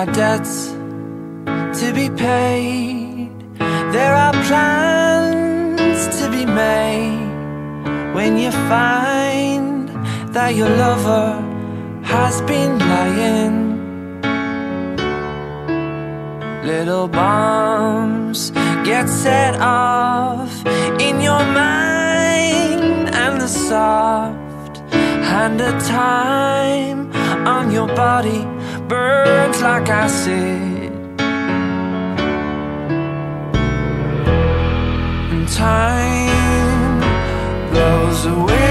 are debts to be paid. There are plans to be made when you find that your lover has been lying. Little bombs get set off in your mind, and the soft hand of time on your body burns like I And time blows away